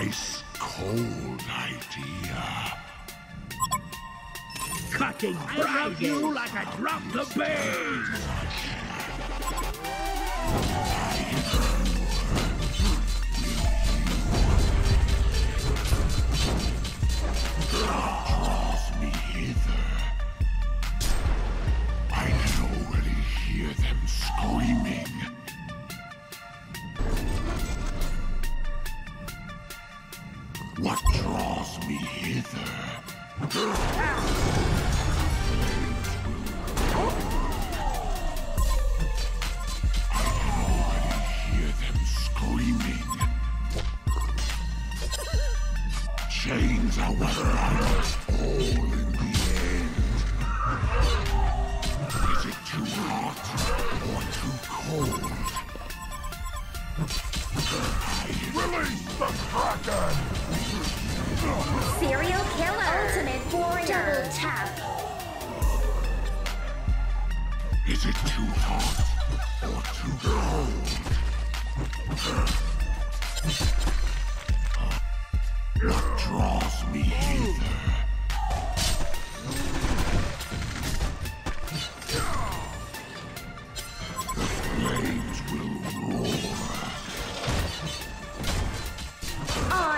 ice cold idea. Cutting brave you like I dropped the beans. Me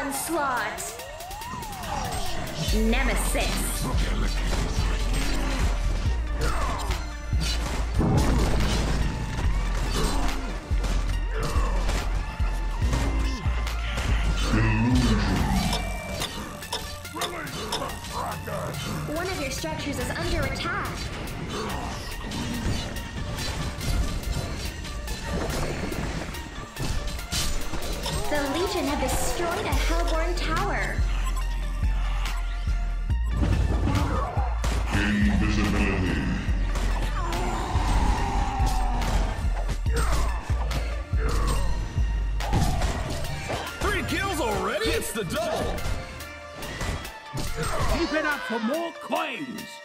Onslaught. Nemesis. One of your structures is under attack. The Legion have destroyed a Hellborn tower. Invisibility. Three kills already? It's the double. Keep it up for more coins.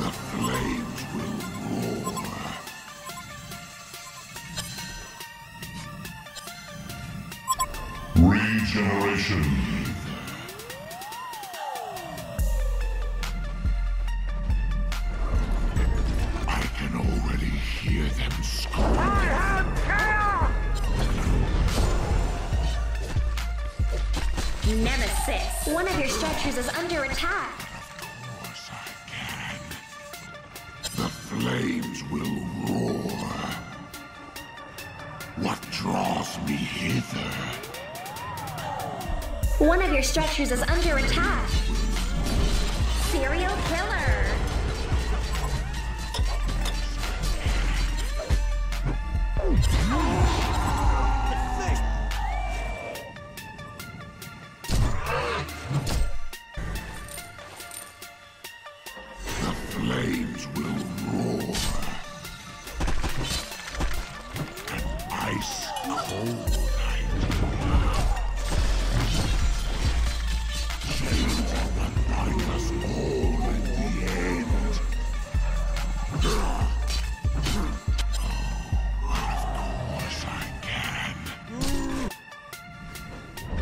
The flames will roar. Regeneration. Nemesis. One of your structures is under attack. Of course I can. The flames will roar. What draws me hither? One of your structures is under attack.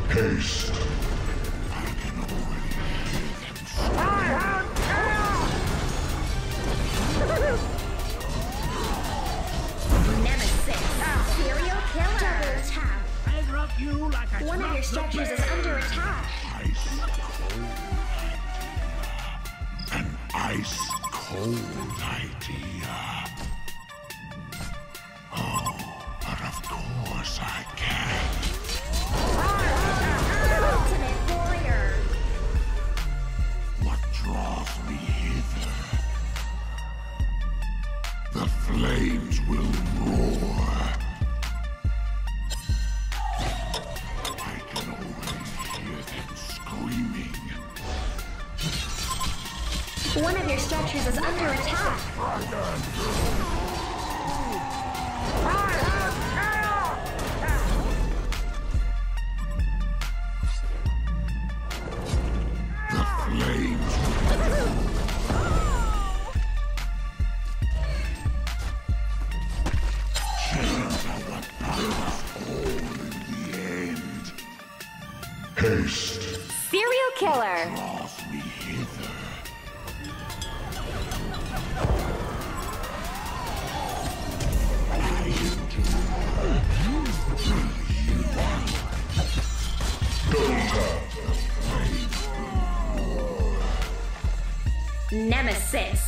Haste. I can already hear them Nemesis. Serial killer. Double tap. I drop you like I One of your structures is under attack. ice cold. An ice cold idea. Me hither? The flames will roar. I can already hear them screaming. One of your structures is under attack. Haste Serial killer. draws me hither. Nemesis.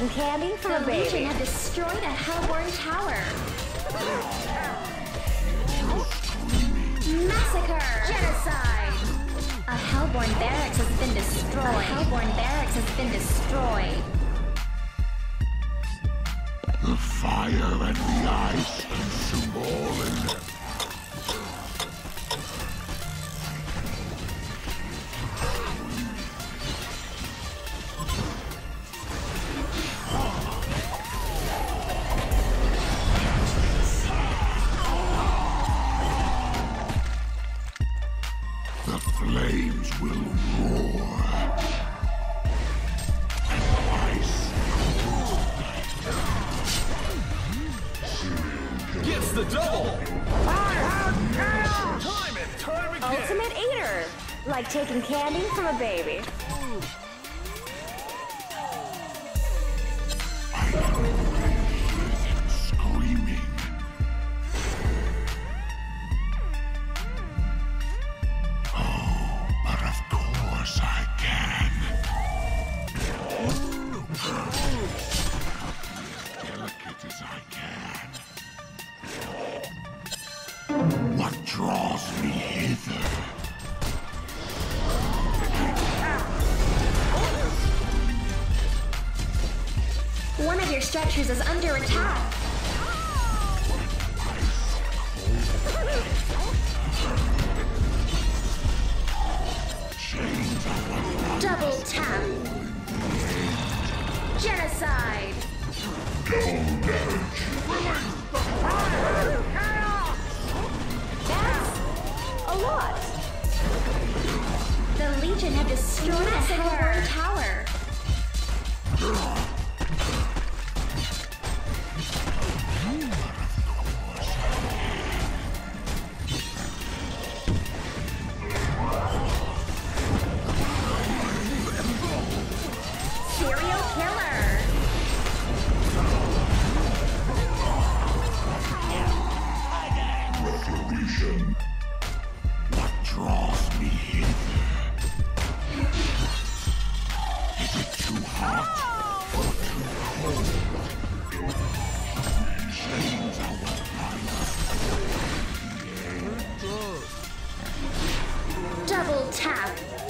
Taking candy from The a Legion have destroyed a Hellborn tower. Massacre! Genocide! A Hellborn barracks has been destroyed. A Hellborn barracks has been destroyed. The fire and the ice consume all in them. Gets the double. Time and time again. Ultimate eater. Like taking candy from a baby. Structures is under attack. Double tap. Genocide! That's a lot. The Legion have destroyed a tower. Retribution. What draws me hither? Is it too hot or too cold? Double tap.